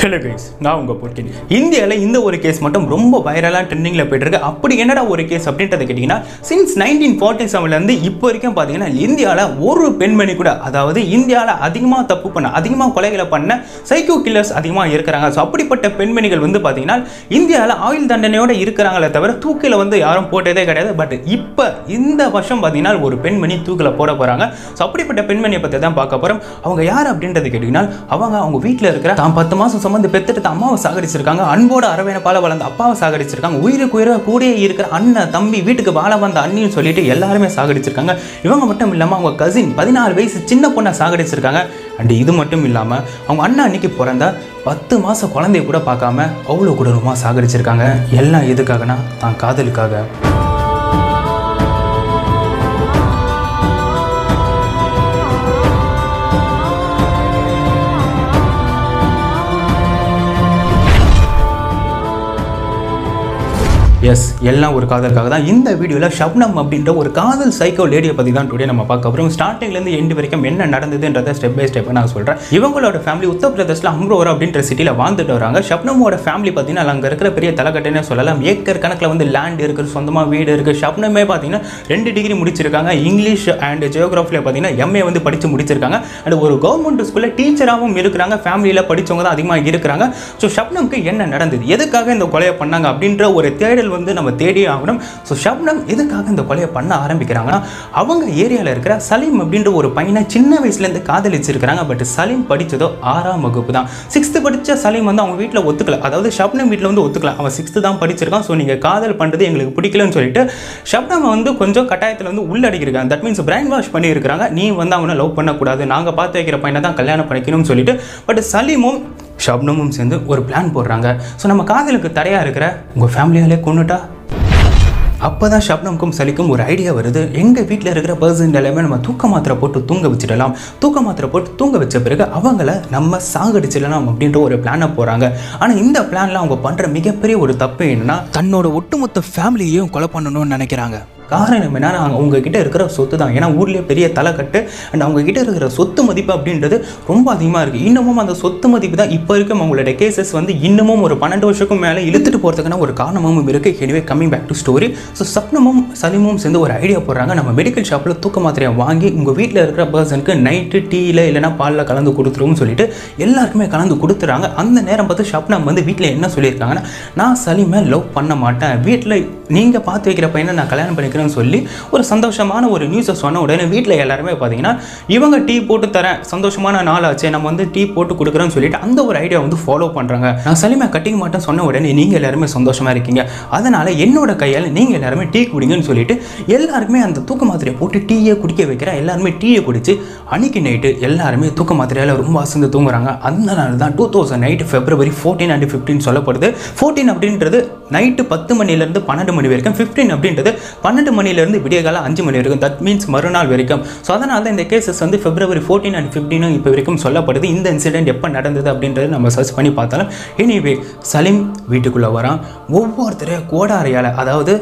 Hello guys நான் உங்கள் போர்க்கின் இந்தியாவில் இந்த ஒரு கேஸ் மட்டும் ரொம்ப வைரலாக ட்ரெண்டிங்கில் போயிட்டு இருக்கு. அப்படி என்னடா ஒரு கேஸ் அப்படின்றத கேட்டிங்கன்னா சின்ஸ் நைன்டீன் ஃபார்ட்டி செவன்லேருந்து இப்போ வரைக்கும் பார்த்தீங்கன்னா இந்தியாவில் ஒரு பெண்மணி கூட அதாவது இந்தியாவில் அதிகமாக தப்பு பண்ண அதிகமாக கொலைகளை பண்ண சைக்கோ கில்லர்ஸ் அதிகமாக இருக்கிறாங்க. ஸோ அப்படிப்பட்ட பெண்மணிகள் வந்து பார்த்தீங்கன்னா இந்தியாவில் ஆயுள் தண்டனையோடு இருக்கிறாங்களே தவிர தூக்கில் வந்து யாரும் போட்டதே கிடையாது. பட் இப்போ இந்த வருஷம் பார்த்தீங்கன்னா ஒரு பெண்மணி தூக்கில் போட போகிறாங்க ஸோ அப்படிப்பட்ட பெண்மணியை பற்றி தான் பார்க்க போகிறோம் அவங்க யார் அப்படின்றது கேட்டிங்கன்னா அவங்க அவங்க வீட்டில் இருக்கிற தான் பத்து மாதம் சுமந்து பெத்தெடுத்த அம்மாவை சாகடிச்சிருக்காங்க. அன்போட அரவேனப்பால வளர்ந்த அப்பாவை சாகடிச்சிருக்காங்க. உயிருக்கு உயிர கூடயே இருக்கிற அண்ணன் தம்பி வீட்டுக்கு வாழ வந்த அண்ணின்னு சொல்லிட்டு எல்லாருமே சாகடிச்சிருக்காங்க. இவங்க மட்டும் இல்லாமல் அவங்க கசின் பதினாறு வயசு சின்ன பொண்ணை சாகடிச்சிருக்காங்க. அண்ட் இது மட்டும் இல்லாமல் அவங்க அண்ணன் அன்னைக்கு பிறந்த பத்து மாதம் குழந்தைய கூட பார்க்காம அவ்வளோ கொடூரமாக சாகடிச்சிருக்காங்க. எல்லாம் எதுக்காகனா தான் காதலுக்காக. எஸ் எல்லாம் ஒரு காதலுக்காக தான். இந்த வீடியோவில் ஷப்னம் அப்படின்ற ஒரு காதல் சைக்கோ லேடியை பற்றி தான் டுடே நம்ம பார்க்க போகிறோம் ஸ்டார்டிங்லேருந்து எண்டு வரைக்கும் என்ன நடந்ததுன்றதை ஸ்டெப் பை ஸ்டெப் நான் சொல்கிறேன் இவங்களோட ஃபேமிலி உத்தரப்பிரதேசில் அம்ரோரா அப்படின்ற சிட்டியில் வாழ்ந்துட்டு வராங்க. ஷப்னமோட ஃபேமிலி பார்த்தீங்கன்னா அங்கே இருக்கிற பெரிய தலைக்கட்டுன்னு சொல்லலாம். ஏக்கர் கணக்கில் வந்து லேண்ட் இருக்குது சொந்தமாக வீடு இருக்குது ஷப்னமே பார்த்தீங்கன்னா ரெண்டு டிகிரி முடிச்சிருக்காங்க. இங்கிலீஷ் அண்ட் ஜியோகிராஃபியில் பார்த்தீங்கன்னா எம்ஏ வந்து படித்து முடிச்சிருக்காங்க. அண்ட் ஒரு கவர்மெண்ட் ஸ்கூலில் டீச்சராகவும் இருக்கிறாங்க. ஃபேமிலியில் படித்தவங்க தான் அதிகமாக இருக்கிறாங்க. ஸோ ஷப்னம்க்கு என்ன நடந்தது? எதுக்காக இந்த கொலையை பண்ணாங்க? அப்படின்ற ஒரு தேடல் வந்து நம்ம தேடி ஆகணும். ஸோ ஷப்னம் எதுக்காக இந்த கொலையை பண்ண ஆரம்பிக்கிறாங்கன்னா அவங்க ஏரியாவில் இருக்கிற சலீம் அப்படின்ற ஒரு பையனை சின்ன வயசுலேருந்து காதலிச்சிருக்கிறாங்க. பட் சலீம் படித்ததோ ஆறாம் வகுப்பு தான். சிக்ஸ்த்து படித்த சலீம் வந்து அவங்க வீட்டில் ஒத்துக்கல. அதாவது ஷப்னம் வீட்டில் வந்து ஒத்துக்கல. அவன் சிக்ஸ்த்து தான் படிச்சிருக்கான். ஸோ நீங்கள் காதல் பண்ணுறது எங்களுக்கு பிடிக்கலன்னு சொல்லிட்டு ஷப்னம் வந்து கொஞ்சம் கட்டாயத்தில் வந்து உள்ளடிக்கிறாங்க தட் மீன்ஸ் பிரைன் வாஷ் பண்ணியிருக்கிறாங்க. நீ வந்து அவனை லவ் பண்ணக்கூடாது. நாங்கள் பார்த்து வைக்கிற பையனை தான் கல்யாணம் பண்ணிக்கணும்னு சொல்லிட்டு. பட் சலீமும் ஷப்னமும் சேர்ந்து ஒரு பிளான் போடுறாங்க. ஸோ நம்ம காதலுக்கு தடையாக இருக்கிற உங்கள் ஃபேமிலியாலே கொண்டுட்டா அப்போ தான் ஷப்னம்க்கும் சலிக்கும் ஒரு ஐடியா வருது. எங்கள் வீட்டில் இருக்கிற பர்சன் எல்லாமே நம்ம தூக்க மாத்திரை போட்டு தூங்க வச்சிடலாம். தூக்க மாத்திரை போட்டு தூங்க வச்ச பிறகு அவங்கள நம்ம சாகடிச்சிடலாம் அப்படின்ற ஒரு பிளானை போகிறாங்க ஆனால் இந்த பிளானில் அவங்க பண்ணுற மிகப்பெரிய ஒரு தப்பு என்னன்னா தன்னோட ஒட்டுமொத்த ஃபேமிலியையும் கொலை பண்ணணும்னு நினைக்கிறாங்க. காரணம் என்னன்னா அவங்க கிட்ட இருக்கிற சொத்து தான் ஏன்னா ஊர்லேயே பெரிய தலைக்கட்டு அண்ட் அவங்கக்கிட்ட இருக்கிற சொத்து மதிப்பு அப்படின்றது ரொம்ப அதிகமாக இருக்குது இன்னமும் அந்த சொத்து மதிப்பு தான் இப்போ இருக்கும் அவங்களோட கேசஸ் வந்து இன்னமும் ஒரு பன்னெண்டு வருஷத்துக்கும் மேலே இழுத்துட்டு போகிறதுக்கான ஒரு காரணமும் இருக்குது எனவே coming back to story so சப்னமும் சலிமும் சேர்ந்து ஒரு ஐடியா போடுறாங்க. நம்ம மெடிக்கல் ஷாப்பில் தூக்க மாத்திரையை வாங்கி உங்கள் வீட்டில் இருக்கிற பர்சனுக்கு நைட்டு டீயில் இல்லைனா பாலில் கலந்து கொடுத்துருவோம்னு சொல்லிட்டு எல்லாருக்குமே கலந்து கொடுத்துறாங்க. அந்த நேரம் பார்த்து ஷப்னம் வந்து வீட்டில் என்ன சொல்லியிருக்காங்கன்னா நான் சலிமை லவ் பண்ண மாட்டேன். வீட்டில் நீங்கள் பார்த்து வைக்கிற பையனை நான் கல்யாணம் பண்ணி பண்ணிக்கிறேன்னு சொல்லி ஒரு சந்தோஷமான ஒரு நியூஸை சொன்ன உடனே வீட்டில் எல்லாருமே பார்த்தீங்கன்னா இவங்க டீ போட்டு தரேன் சந்தோஷமான நாள் ஆச்சு நம்ம வந்து டீ போட்டு கொடுக்குறோன்னு சொல்லிட்டு அந்த ஒரு ஐடியா வந்து ஃபாலோ பண்ணுறாங்க நான் சலிமை கட்டிங் மாட்டேன் சொன்ன உடனே நீங்கள் எல்லாருமே சந்தோஷமாக இருக்கீங்க. அதனால் என்னோட கையால் நீங்கள் எல்லாருமே டீ குடிங்கன்னு சொல்லிட்டு எல்லாருமே அந்த தூக்க மாத்திரையை போட்டு டீயை குடிக்க வைக்கிறேன் எல்லாருமே டீயை குடிச்சு அன்னைக்கு நைட்டு எல்லாருமே தூக்க மாத்திரையால் ரொம்ப அசந்து தூங்குறாங்க. அந்த நாள் தான் two thousand night February fourteen and fifteen சொல்லப்படுது. ஃபோர்டீன் அப்படின்றது நைட்டு பத்து மணிலேருந்து பன்னெண்டு மணி வரைக்கும் ஃபிஃப்டீன் அப்படின்றது பன்னெண்டு மணிலேருந்து விடிய காலம் அஞ்சு மணி வரைக்கும். தட் மீன்ஸ் மறுநாள் வரைக்கும். ஸோ அதனால் தான் இந்த கேசஸ் வந்து பிப்ரவரி ஃபோர்டீன் அண்ட் ஃபிஃப்டீனும் இப்போ வரைக்கும் சொல்லப்படுது. இந்த இன்சிடென்ட் எப்போ நடந்தது அப்படின்றது நம்ம சர்ச் பண்ணி பார்த்தாலும் எனிவே சலீம் வீட்டுக்குள்ளே வரான். ஒவ்வொருத்தரையும் கோடாரியால் அதாவது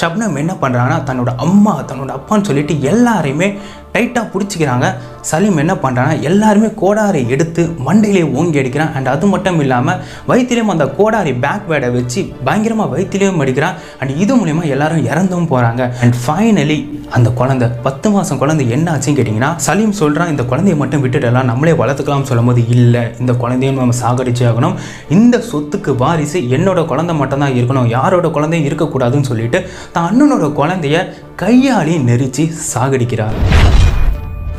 ஷப்னம் என்ன பண்ணுறாங்கன்னா தன்னோட அம்மா தன்னோட அப்பான்னு சொல்லிட்டு எல்லாரையுமே டைட்டாக பிடிச்சிக்கிறாங்க. சலீம் என்ன பண்ணுறான்னா எல்லாருமே கோடாரி எடுத்து மண்டையிலே ஓங்கி அடிக்கிறான். அண்ட் அது மட்டும் இல்லாமல் வயிற்றுலேயும் அந்த கோடாரி பேக் வேடை வச்சு பயங்கரமாக வயிற்றுலேயும் அடிக்கிறான். அண்ட் இது மூலயமா எல்லாரும் இறந்தும் போகிறாங்க அண்ட் ஃபைனலி அந்த குழந்தை பத்து மாதம் குழந்தை என்ன ஆச்சுன்னு கேட்டிங்கன்னா சலீம் சொல்கிறான் இந்த குழந்தைய மட்டும் விட்டுடலாம் நம்மளே வளர்த்துக்கலாம்னு சொல்லும்போது இல்லை. இந்த குழந்தையும் நம்ம சாகடிச்சு ஆகணும். இந்த சொத்துக்கு வாரிசு என்னோட குழந்தை மட்டும்தான் இருக்கணும். யாரோட குழந்தையும் இருக்கக்கூடாதுன்னு சொல்லிட்டு தான் அண்ணனோட குழந்தைய கையாலே நெரிச்சு சாகடிக்கிறார்.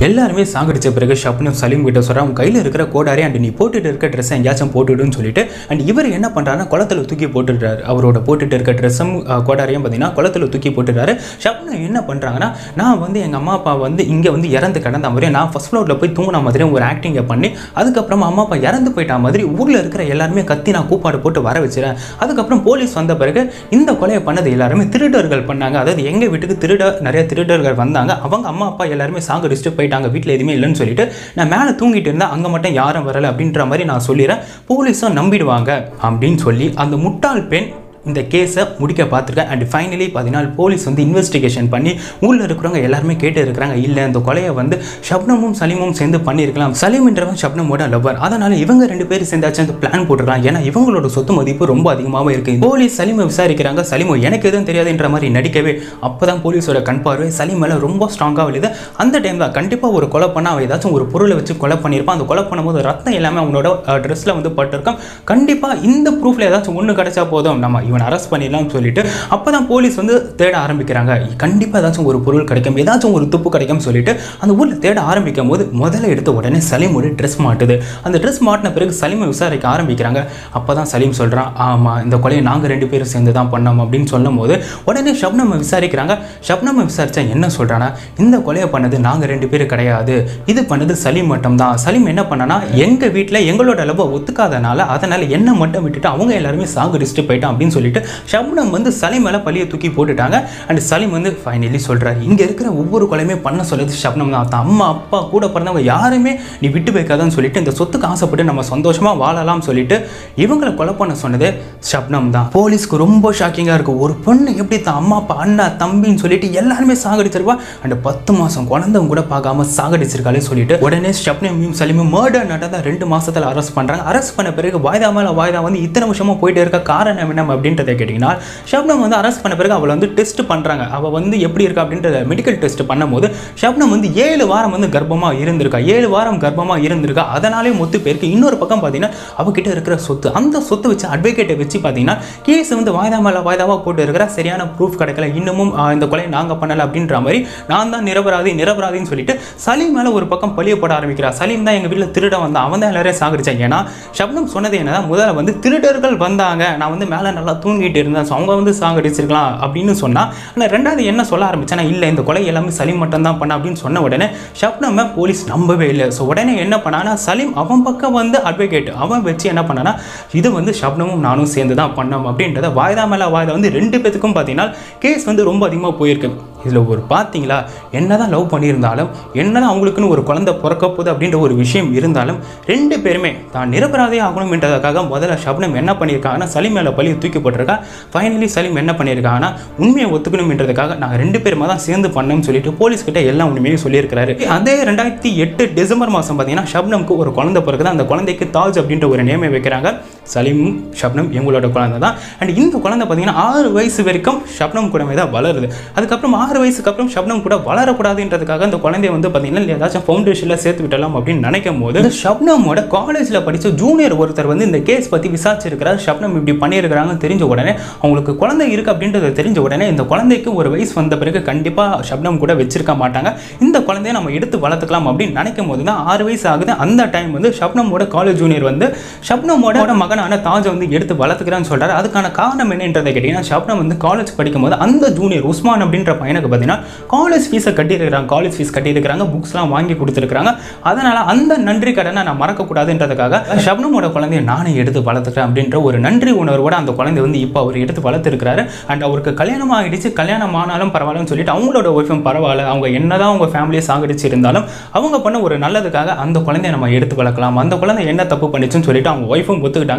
எல்லாருமே சாகடிச்ச பிறகு ஷப்னு சலீம் கிட்ட சொல்கிறான் உன் கையில் இருக்கிற கோடாரி அண்ட் நீ போட்டுட்டு இருக்க ட்ரெஸ்ஸை எங்கேயாச்சும் போட்டுடுன்னு சொல்லிட்டு அண்ட் இவர் என்ன பண்ணுறாருன்னா குளத்தில் தூக்கி போட்டுடுறாரு. அவரோட போட்டுட்டு இருக்க ட்ரெஸ்ஸும் கோடாரியும் பார்த்தீங்கன்னா குளத்தில் தூக்கி போட்டுடுறாரு. ஷப்னு என்ன பண்ணுறாங்கன்னா நான் வந்து எங்கள் அம்மா அப்பா வந்து இங்கே வந்து இறந்து கிடந்த மாதிரியும் நான் ஃபஸ்ட் ஃப்ளோரில் போய் தூங்கின மாதிரியும் ஒரு ஆக்டிங்கை பண்ணி அதுக்கப்புறமா அம்மா அப்பா இறந்து போயிட்ட மாதிரி ஊரில் இருக்கிற எல்லாருமே கத்தி நான் கூப்பாடு போட்டு வர வச்சுறேன். அதுக்கப்புறம் போலீஸ் வந்த பிறகு இந்த கொலையை பண்ணது எல்லாருமே திருடர்கள் பண்ணாங்க. அதாவது எங்கள் வீட்டுக்கு திருட நிறைய திருடர்கள் வந்தாங்க. அவங்க அம்மா அப்பா எல்லாருமே சாகடிச்சுட்டு போயிட்டாங்க வீட்டில் எதுவுமே இல்லைன்னு சொல்லிட்டு நான் மேலே தூங்கிட்டு இருந்தேன் அங்கே மட்டும் யாரும் வரலை அப்படின்ற மாதிரி நான் சொல்லிடுறேன். போலீஸும் நம்பிடுவாங்க அப்படின்னு சொல்லி அந்த முட்டாள் பெண் இந்த கேஸை முடிக்க பார்த்துருக்கேன். அண்ட் ஃபைனலி பார்த்தீங்கன்னா போலீஸ் வந்து இன்வெஸ்டிகேஷன் பண்ணி ஊரில் இருக்கிறவங்க எல்லாருமே கேட்டு இருக்கிறாங்க. இல்லை இந்த கொலையை வந்து ஷப்னமும் சலீமும் சேர்ந்து பண்ணியிருக்கலாம். சலீம்ன்றவன் ஷப்னமோட லவ்வர் அதனால இவங்க ரெண்டு பேரும் சேர்ந்தாச்சும் அந்த பிளான் போட்டுருக்காங்க ஏன்னா இவங்களோட சொத்து மதிப்பு ரொம்ப அதிகமாகவே இருக்கு. போலீஸ் சலீமை விசாரிக்கிறாங்க. சலீமோ எனக்கு எதுவும் தெரியாதுன்ற மாதிரி நடிக்கவே அப்போ தான் போலீஸோட கண் பார்வை. சலீம் மேலே ரொம்ப ஸ்ட்ராங்காக விழுது. அந்த டைம் தான் கண்டிப்பாக ஒரு கொலை பண்ண அவன் ஏதாச்சும் ஒரு பொருளை வச்சு கொலை பண்ணியிருப்பான். அந்த கொலை பண்ணும்போது ரத்தம் எல்லாமே அவனோட ட்ரெஸ்ஸில் வந்து பட்டிருக்கான் கண்டிப்பாக இந்த ப்ரூஃபில் ஏதாச்சும் ஒன்று கிடைச்சா போதும். நம்ம இவன் அரெஸ்ட் பண்ணிடலாம்னு சொல்லிட்டு அப்போ தான் போலீஸ் வந்து தேட ஆரம்பிக்கிறாங்க. கண்டிப்பாக ஏதாச்சும் ஒரு பொருள் கிடைக்கும் ஏதாச்சும் ஒரு துப்பு கிடைக்கும்னு சொல்லிட்டு அந்த ஊரில் தேட ஆரம்பிக்கும் போது முதல்ல எடுத்த உடனே சலீமோட ட்ரெஸ் மாட்டுது. அந்த ட்ரெஸ் மாட்டின பிறகு சலீமை விசாரிக்க ஆரம்பிக்கிறாங்க. அப்போ தான் சலீம் சொல்கிறான் ஆமாம் இந்த கொலையை நாங்கள் ரெண்டு பேரும் சேர்ந்து தான் பண்ணோம் அப்படின்னு சொல்லும் போது உடனே ஷப்னம்மை விசாரிக்கிறாங்க. ஷப்னம்மை விசாரிச்சா என்ன சொல்கிறானா இந்த கொலையை பண்ணது நாங்கள் ரெண்டு பேரும் கிடையாது. இது பண்ணது சலீம் மட்டும் தான் சலீம் என்ன பண்ணனா எங்கள் வீட்டில் எங்களோட லவ் ஒத்துக்காதனால அதனால் என்ன மட்டும் விட்டுட்டு அவங்க எல்லாருமே சாகடிச்சுட்டு போயிட்டான் அப்படின்னு சொல்லிட்டு ஷப்னம் வந்து சலீம் மேலே பழியை தூக்கி போட்டுட்டாங்க. அண்ட் சலீம் வந்து ஃபைனலி சொல்கிறாரு இங்கே இருக்கிற ஒவ்வொரு கொலையுமே பண்ண சொல்லுது ஷப்னம் தான். தான் அம்மா அப்பா கூட பிறந்தவங்க யாருமே நீ விட்டு வைக்காதன்னு சொல்லிட்டு இந்த சொத்துக்கு ஆசைப்பட்டு நம்ம சந்தோஷமாக வாழலாம்னு சொல்லிட்டு இவங்களை கொலை பண்ண சொன்னது ஷப்னம் தான். போலீஸ்க்கு ரொம்ப ஷாக்கிங்காக இருக்கும் ஒரு பொண்ணு எப்படி தான் அம்மா அப்பா அண்ணா தம்பின்னு சொல்லிட்டு எல்லாருமே சாகடிச்சிருவா? அண்ட் பத்து மாதம் குழந்தைங்க கூட பார்க்காம சாகடிச்சிருக்காளே சொல்லிட்டு உடனே ஷப்னமையும் சலீமும் மர்டர் நடந்தால் ரெண்டு மாசத்துல அரெஸ்ட் பண்றாங்க. அரெஸ்ட் பண்ண பிறகு வாய்தா மேல வாய்தா வந்து இத்தனை வருஷமா போயிட்டு இருக்க காரணம் என்ன அப்படின்றத கேட்டிங்கன்னா ஷப்னம் வந்து அரெஸ்ட் பண்ண பிறகு அவளை வந்து டெஸ்ட் பண்ணுறாங்க அவள் வந்து எப்படி இருக்கா அப்படின்றத மெடிக்கல் டெஸ்ட் பண்ணும்போது ஷப்னம் வந்து ஏழு வாரம் வந்து கர்ப்பமாக இருந்திருக்கா? ஏழு வாரம் கர்ப்பமாக இருந்திருக்கா? அதனாலே மொத்து பேருக்கு இன்னொரு பக்கம் பார்த்தீங்கன்னா அவகிட்ட இருக்கிற சொத்து அந்த சொத்தை வச்சு அட்வொகேட்டை வச்சு பார்த்தீங்கன்னா கேஸ் வந்து வாய்தா மேலே வாய்தாவாக போட்டு இருக்கிற சரியான ப்ரூஃப் கிடைக்கல. இன்னமும் இந்த கொலையை நாங்கள் பண்ணலை அப்படின்ற மாதிரி நான் தான் நிரபராதி நிரபராதின்னு சொல்லிட்டு சலீம் மேலே ஒரு பக்கம் பழிய போட ஆரம்பிக்கிறா. சலீம் தான் எங்கள் வீட்டில் திருட வந்தான். அவன் தான் எல்லாரையும் சாகடிச்சான். ஏன்னா ஷப்னம் சொன்னது என்னதான் முதல்ல வந்து திருடர்கள் வந்தாங்க. நான் வந்து மேலே நல்லா தூங்கிட்டு இருந்தேன் ஸோ அவங்க வந்து சாகடிச்சிருக்கலாம் அப்படின்னு சொன்னால் ஆனால் ரெண்டாவது என்ன சொல்ல ஆரம்பிச்சேன்னா இல்லை இந்த கொலை எல்லாமே சலீம் மட்டும் தான் பண்ண அப்படின்னு சொன்ன உடனே ஷப்னமை போலீஸ் நம்பவே இல்லை. ஸோ உடனே என்ன பண்ணானா சலீம் அவன் பக்கம் வந்து அட்வொகேட் அவன் வச்சு என்ன பண்ணானா இது வந்து ஷப்னமும் நானும் சேர்ந்து தான் பண்ணோம் அப்படின்றத வாய்தா மேலே வாய்தா வந்து ரெண்டு பேத்துக்கும் பார்த்தீங்கன்னா கேஸ் வந்து ரொம்ப அதிகமாக போயிருக்கு. இதில் ஒரு பார்த்தீங்களா என்னதான் லவ் பண்ணியிருந்தாலும் என்னதான் அவங்களுக்குன்னு ஒரு குழந்தை பிறக்க போகுது அப்படின்ற ஒரு விஷயம் இருந்தாலும் ரெண்டு பேருமே தான் நிரபராதே ஆகணும்ன்றதுக்காக முதல்ல ஷப்னம் என்ன பண்ணியிருக்காங்கன்னா சலீம் மேலே பழியை தூக்கி போட்டிருக்கா. ஃபைனலி சலீம் என்ன பண்ணியிருக்காங்கன்னா உண்மையை ஒத்துக்கணும்ன்றதுக்காக நாங்கள் ரெண்டு பேருமா தான் சேர்ந்து பண்ணோம்னு சொல்லிட்டு போலீஸ் கிட்ட எல்லா உண்மையும் சொல்லியிருக்கிறாரு. அதே ரெண்டாயிரத்தி எட்டு டிசம்பர் மாதம் பார்த்தீங்கன்னா ஷப்னம்க்கு ஒரு குழந்தை பிறகுதான் அந்த குழந்தைக்கு தாஜ் அப்படின்ற ஒரு நேமை வைக்கிறாங்க. சலீமும் ஷப்னம் இவங்களோட குழந்தை தான். அண்ட் இந்த குழந்தை பார்த்தீங்கன்னா ஆறு வயசு வரைக்கும் ஷப்னம் கூடவே தான் வளருது. அதுக்கப்புறம் ஆறு வயசுக்கு அப்புறம் ஷப்னம் கூட வளரக்கூடாதுன்றதுக்காக அந்த குழந்தைய வந்து பார்த்தீங்கன்னா ஏதாச்சும் ஃபவுண்டேஷனில் சேர்த்து விட்டலாம் அப்படின்னு நினைக்கும் போது ஷப்னமோட காலேஜில் படித்த ஜூனியர் ஒருத்தர் வந்து இந்த கேஸ் பற்றி விசாரிச்சிருக்கிறார். ஷப்னம் இப்படி பண்ணியிருக்கிறாங்கன்னு தெரிஞ்ச உடனே அவங்களுக்கு குழந்தை இருக்குது அப்படின்றத தெரிஞ்ச உடனே இந்த குழந்தைக்கு ஒரு வயசு வந்த பிறகு கண்டிப்பாக ஷப்னம் கூட வச்சிருக்க மாட்டாங்க. இந்த குழந்தைய நம்ம எடுத்து வளர்த்துக்கலாம் அப்படின்னு நினைக்கும் போது தான் ஆறு வயசு ஆகுது. அந்த டைம் வந்து ஷப்னமோட காலேஜ் ஜூனியர் வந்து ஷப்னமோட மகன் ஆனால் தாஜை வந்து எடுத்து வளர்த்துக்கிறான்னு சொல்கிறாரு அதுக்கான காரணம் என்னன்றதை கேட்டிங்கன்னா ஷப்னம் வந்து காலேஜ் படிக்கும் போது அந்த ஜூனியர் உஸ்மான் அப்படின்ற பையனுக்கு பார்த்தீங்கன்னா காலேஜ் ஃபீஸை கட்டியிருக்கிறாங்க காலேஜ் ஃபீஸ் கட்டியிருக்கிறாங்க புக்ஸ்லாம் வாங்கி கொடுத்துருக்காங்க அதனால் அந்த நன்றி கடனை நான் மறக்கக்கூடாதுன்றதுக்காக ஷப்னமோட குழந்தைய நானே எடுத்து வளர்த்துக்கிறேன் அப்படின்ற ஒரு நன்றி உணர்வோட அந்த குழந்தை வந்து இப்போ அவர் எடுத்து வளர்த்துருக்கிறாரு. அண்ட் அவருக்கு கல்யாணம் ஆகிடுச்சு. கல்யாணம் ஆனாலும் பரவாயில்லன்னு சொல்லிட்டு அவங்களோட ஒய்ஃபும் பரவாயில்ல. அவங்க என்னதான் அவங்க ஃபேமிலியை சாகடிச்சு இருந்தாலும் அவங்க பண்ண ஒரு நல்லதுக்காக அந்த குழந்தைய நம்ம எடுத்து வளர்க்கலாம். அந்த குழந்தை என்ன தப்பு பண்ணிச்சுன்னு சொல்லிட்டு அவங்க ஒய்ஃபும் ஒத்துக்கிட்டாங்க.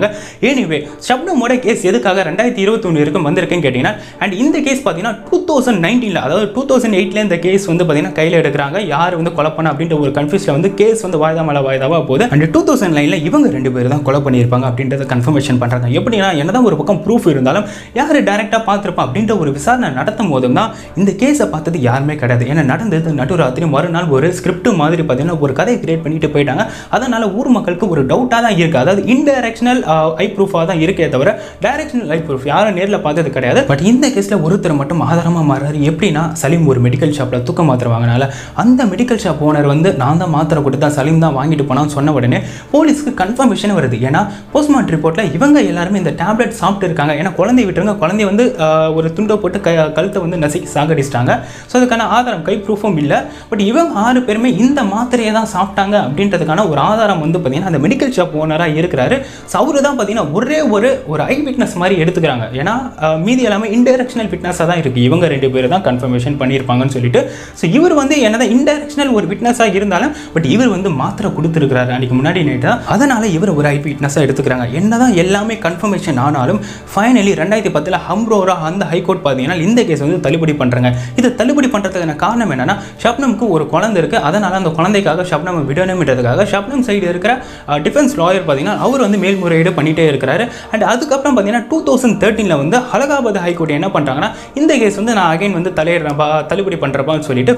எனிவே ஷப்னமோட கேஸ் எதுக்காக ரெண்டாயிரத்தி இருபத்தொன்று வரைக்கும் வந்திருக்குன்னு கேட்டிங்கன்னா அண்ட் இந்த கேஸ் பார்த்தீங்கன்னா டூ தௌசண்ட் நைன்டீனில் அதாவது டூ தௌசண்ட் எயிட்டில் இந்த கேஸ் வந்து பார்த்தீங்கன்னா கையில் எடுக்கிறாங்க. யார் வந்து கொலை பண்ண அப்படின்ற ஒரு கன்ஃபியூஷன் வந்து கேஸ் வந்து வாய்தா மேலே வாய்தாவாக போகுது. அண்ட் டூ தௌசண்ட் நைனில் இவங்க ரெண்டு பேர் தான் கொலை பண்ணியிருப்பாங்க அப்படின்றத கன்ஃபர்மேஷன் பண்ணுறாங்க எப்படின்னா என்னதான் ஒரு பக்கம் ப்ரூஃப் இருந்தாலும் யார் டேரெக்டாக பார்த்துருப்பா அப்படின்ற ஒரு விசாரணை நடத்தும் போதும் தான் இந்த கேஸை பார்த்தது யாருமே கிடையாது. ஏன்னா நடந்தது நடுராத்திரி மறுநாள் ஒரு ஸ்கிரிப்ட் மாதிரி பார்த்தீங்கன்னா ஒரு கதையை கிரியேட் பண்ணிட்டு போயிட்டாங்க. அதனால் ஊர் மக்களுக்கு ஒரு டவுட்டாக தான் இருக்குது அதாவது இன்டைரக்ஷனல் ஐ ப்ரூஃபாக தான் இருக்கே தவிர டைரக்ஷனல் ஐ ப்ரூஃப் யாரும் நேரில் பார்த்தது கிடையாது. பட் இந்த கேஸில் ஒருத்தர் மட்டும் ஆதாரமாக மாறாரு எப்படின்னா சலீம் ஒரு மெடிக்கல் ஷாப்பில் தூக்க மாத்திரை வாங்கினால அந்த மெடிக்கல் ஷாப் ஓனர் வந்து நான் தான் மாத்திரை கொடுத்தா சலீம் தான் வாங்கிட்டு போனான்னு சொன்ன உடனே போலீஸ்க்கு கன்ஃபர்மேஷன் வருது. ஏன்னா போஸ்ட்மார்ட்டம் ரிப்போர்ட்டில் இவங்க எல்லாருமே இந்த டேப்லெட் சாப்பிட்டு இருக்காங்க. ஏன்னா குழந்தை விட்டுருங்க. குழந்தைய வந்து ஒரு துண்டை போட்டு க கழுத்தை வந்து நசுக்கி சாகடிச்சிட்டாங்க. ஸோ அதுக்கான ஆதாரம் கை ப்ரூஃபும் இல்லை. பட் இவங்க ஆறு பேருமே இந்த மாத்திரையை தான் சாப்பிட்டாங்க அப்படின்றதுக்கான ஒரு ஆதாரம் வந்து பார்த்தீங்கன்னா அந்த மெடிக்கல் ஷாப் ஓனராக இருக்கிறாரு. ஸோ அவர் தான் பார்த்தீங்கன்னா ஒரே ஒரு ஒரு ஐ விட்னஸ் மாதிரி எடுத்துக்கிறாங்க. ஏன்னா மீதி எல்லாமே இன்டெரக்ஷனல் விட்னஸாக தான் இருக்குது இவங்க ரெண்டு பேர் தான் கன்ஃபர்மேஷன் பண்ணியிருப்பாங்கன்னு சொல்லிட்டு. ஸோ இவர் வந்து என்னதான் இன்டெரக்ஷனல் ஒரு விட்னஸாக இருந்தாலும் பட் இவர் வந்து மாத்திரை கொடுத்துருக்கிறாரு. அன்றைக்கி முன்னாடி நைட்டு அதனால் இவர் ஒரு ஐ விட்னஸாக எடுத்துக்கிறாங்க. என்னதான் எல்லாமே கன்ஃபர்மேஷன் ஆனாலும் ஃபைனலி ரெண்டாயிரத்தி பத்தில் ஹம்ரோரா அந்த ஹைகோர்ட் பார்த்தீங்கன்னா இந்த கேஸ் வந்து தள்ளுபடி பண்ணுறாங்க இதை தள்ளுபடி பண்ணுறதுக்கான காரணம் என்னன்னா ஷப்னம்க்கு ஒரு குழந்தை இருக்குது அதனால் அந்த குழந்தைக்காக ஷப்னம் விடணும்ன்றதுக்காக ஷப்னம் சைடு இருக்கிற டிஃபென்ஸ் லாயர் பார்த்தீங்கன்னா அவர் வந்து மேல்முறையீடு பண்ணிட்டே இருக்கிறாரு. அண்ட் அதுக்கப்புறம் பார்த்தீங்கன்னா டூ தௌசண்ட் தேர்ட்டீனில் வந்து அலகாபாத் ஹைகோர்ட் என்ன பண்ணுறாங்கன்னா இந்த கேஸ் வந்து நான் அகைன் வந்து தலையிடுறப்பா தள்ளுபடி பண்ணுறப்பான்னு சொல்லிட்டு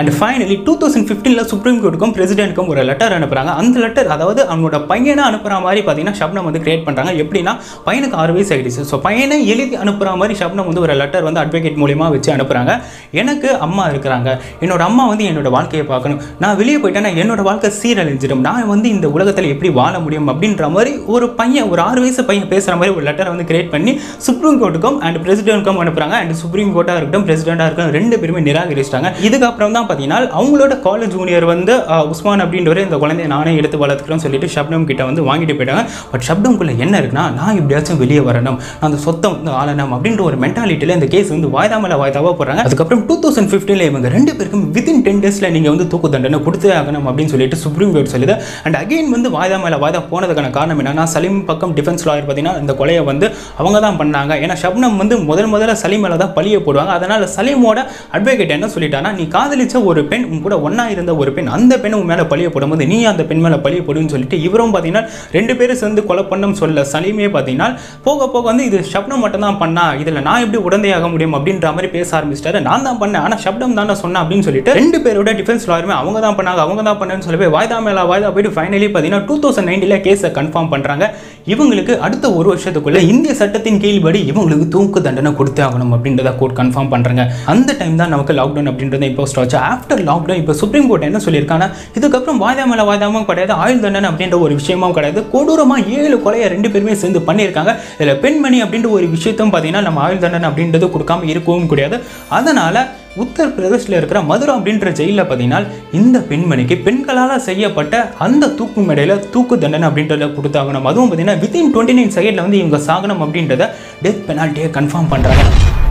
அண்ட் ஃபைனலி டூ தௌசண்ட் ஃபிஃப்டீனில் சுப்ரீம் கோர்ட்டுக்கும் பிரசிடென்ட்டுக்கும் ஒரு லெட்டர் அனுப்புகிறாங்க அந்த லெட்டர் அதாவது அவங்களோட பையனை அனுப்புகிற மாதிரி பார்த்தீங்கன்னா ஷப்னம் வந்து கிரியேட் பண்ணுறாங்க எப்படின்னா பையனுக்கு ஆறு வயசு ஆகிடுச்சு ஸோ பையனை எழுதி அனுப்புகிற மாதிரி ஷப்னம் வந்து ஒரு லெட்டர் வந்து அட்வொகேட் மூலியமாக வச்சு அனுப்புகிறாங்க எனக்கு அம்மா இருக்கிறாங்க. என்னோட அம்மா வந்து என்னோட வாழ்க்கையை பார்க்கணும். நான் வெளியே போயிட்டேன்னா என்னோட வாழ்க்கை சீரழிஞ்சிடும். நான் வந்து இந்த உலகத்தில் எப்படி வாழ முடியும் அப்படின்ற மாதிரி ஒரு பையன் ஒரு ஆறு வயசு பையன் பேசுகிற மாதிரி ஒரு லெட்டரை வந்து கிரியேட் பண்ணி சுப்ரீம் கோர்ட்டுக்கும் அண்ட் பிரசிடென்ட்க்கும் அனுப்புகிறாங்க அண்ட் சுப்ரீம் கோர்ட்டாக இருக்கட்டும் பிரசிடென்ட்டாக இருக்கட்டும் ரெண்டு பேருமே நிராகரிச்சிட்டாங்க. இதுக்கப்புறம் தான் பார்த்தீங்கன்னா அவங்களோட காலேஜ் ஜூனியர் வந்து உஸ்மான் அப்படின்றவர் இந்த குழந்தைய நானே எடுத்து வளர்த்துக்கிறேன்னு சொல்லிட்டு ஷப்னம் கிட்ட வந்து வாங்கிட்டு போயிட்டாங்க. பட் ஷப்னம்குள்ளே என்ன இருக்குன்னா நான் எப்படியாச்சும் வெளியே வரணும். நான் அந்த சொத்தை வந்து ஆளணும் அப்படின்ற ஒரு மென்டாலிட்டியில் இந்த கேஸ் வந்து வாய்தா மேலே வாய்தாவாக போடுறாங்க. அதுக்கப்புறம் டூ தௌசண்ட் ஃபிஃப்டீனில் இவங்க ரெண்டு பேருக்கும் வித்தின் டென் டேஸில் நீங்கள் வந்து தூக்கு தண்டனை கொடுத்தே ஆகணும் அப்படின்னு சொல்லிட்டு சுப்ரீம் கோர்ட் சொல்லுது. அண்ட் அகைன் வந்து வாய்தா மேலே வாய்தா போனதுக்கான காரணம் என்னன்னா சலீம் பக்கம் டிஃபென்ஸ் லாயர் பார்த்தீங்கன்னா இந்த கொலையை வந்து அவங்க தான் பண்ணாங்க. ஏன்னா ஷப்னம் வந்து முதல் முதல்ல சலீம் மேலே தான் பழிய போடுவாங்க. அதனால் சலீமோட அட்வொகேட் என்ன சொல்லிட்டானா நீ காதலிச்ச ஒரு பெண் உன் கூட ஒன்றா இருந்த ஒரு பெண் அந்த பெண் உன் மேலே பழிய போடும்போது நீ அந்த பெண் மேலே பழிய போடுன்னு சொல்லிட்டு இவரும் பார்த்தீங்கன்னா ரெண்டு பேரும் சேர்ந்து கொலை பண்ணும் சொல்ல சலீமே பார்த்தீங்கன்னா போக போக வந்து இது சப்னம் மட்டும் தான் பண்ணா இதில் நான் எப்படி உடந்தையாக முடியும் அப்படின்ற மாதிரி பேச ஆரம்பிச்சிட்டாரு. நான் தான் பண்ணேன் ஆனால் சப்னம் தான் சொன்னேன் அப்படின்னு சொல்லிட்டு ரெண்டு பேரோட டிஃபென்ஸ் லாயருமே அவங்க தான் பண்ணாங்க அவங்க தான் பண்ணேன்னு சொல்லி போய் வாய்தா மேலே வாய்தா போயிட்டு ஃபைனலி பார்த்தீங்கன்னா டூ தௌசண்ட் நைன்டில் கேஸை கன்ஃபார்ம் பண்ணுறாங்க இவங்களுக்கு அடுத்த ஒரு வருஷத்துக்குள்ள இந்திய சட்டத்தின் கீழ்படி இவங்களுக்கு தூக்கு தண்டனை கொடுத்தே ஆகணும் அப்படின்றத கோர்ட் கன்ஃபார்ம் பண்ணுறாங்க அந்த டைம் தான் நமக்கு லாக்டவுன் அப்படின்றத இம்போஸ்ட் ஆச்சு. ஆஃப்டர் லாக்டவுன் இப்போ சுப்ரீம் கோர்ட் என்ன சொல்லியிருக்காங்க இதுக்கப்புறம் வாய்தா மேலே வாய்தாமும் கிடையாது ஆயுள் தண்டனை அப்படின்ற ஒரு விஷயமும் கிடையாது. கொடூரமாக ஏழு கொலையை ரெண்டு பேருமே சேர்ந்து பண்ணியிருக்காங்க. இதில் பெண்மணி அப்படின்ற ஒரு விஷயத்தும் பார்த்தீங்கன்னா நம்ம ஆயுள் தண்டனை அப்படின்றது கொடுக்காம இருக்கவும் கிடையாது. அதனால் உத்தரப்பிரதேசில் இருக்கிற மதுரா அப்படின்ற ஜெயிலில் பார்த்தீங்கன்னா இந்த பெண்மணிக்கு பெண்களால் செய்யப்பட்ட அந்த தூக்கு மேடையில் தூக்கு தண்டனை அப்படின்றத கொடுத்தாகணும். அதுவும் பார்த்தீங்கன்னா வித்தின் டுவெண்ட்டி நைன் செகண்டில் வந்து இவங்க சாகனம் அப்படின்றத டெத் பெனால்ட்டியை கன்ஃபார்ம் பண்ணுறாங்க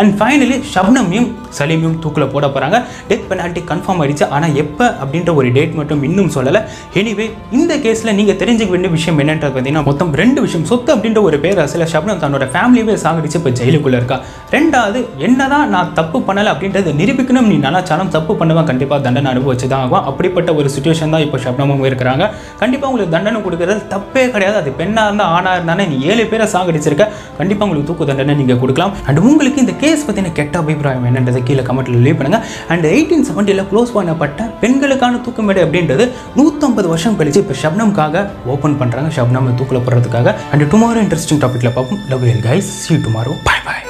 அண்ட் ஃபைனலி ஷப்னமையும் சலீமையும் தூக்கில் போட போகிறாங்க டெத் பெனால்ட்டி கன்ஃபார்ம் ஆயிடுச்சு. ஆனால் எப்போ அப்படின்ற ஒரு டேட் மட்டும் இன்னும் சொல்லலை. எனிவே இந்த கேஸில் நீங்கள் தெரிஞ்சுக்க வேண்டிய விஷயம் என்னன்றது பார்த்தீங்கன்னா மொத்தம் ரெண்டு விஷயம். சொத்து அப்படின்ற ஒரு பேர் அசில ஷப்னம் தன்னோட ஃபேமிலியவே சாகடிச்சு இப்போ ஜெயிலுக்குள்ளே இருக்கா? ரெண்டாவது என்னதான் நான் தப்பு பண்ணலை அப்படின்றத நிரூபிக்கணும். நீ நினச்சாலும் தப்பு பண்ணுவேன் கண்டிப்பாக தண்டனை அனுபவிச்சு தான் ஆகும் அப்படிப்பட்ட ஒரு சுச்சுவேஷன் தான் இப்போ ஷப்னமும் இருக்கிறாங்க. கண்டிப்பாக உங்களுக்கு தண்டனை கொடுக்கறது தப்பே கிடையாது. அது பெண்ணாக இருந்தால் ஆணாக இருந்தானே நீ ஏழு பேரை சாகடிச்சிருக்க. கண்டிப்பாக உங்களுக்கு தூக்கு தண்டனை நீங்கள் கொடுக்கலாம். அண்ட் உங்களுக்கு இந்த கேஸ் பற்றின கெட்ட அபிப்பிராயம் என்னன்றதை கீழே கமெண்ட்டில் லீவ் பண்ணுங்கள் அண்ட் எயிட்டீன் செவன்ட்டியில் க்ளோஸ் பண்ணப்பட்ட பெண்களுக்கான தூக்குமேடை அப்படின்றது நூற்றம்பது வருஷம் கழிச்சு இப்போ ஷப்னம்காக ஓப்பன் பண்ணுறாங்க ஷப்னம் தூக்கில் போடுறதுக்காக. அண்ட் டுமாரோ இன்ட்ரெஸ்டிங் டாப்பிக்கில் பார்ப்போம். Love you guys see tomorrow bye bye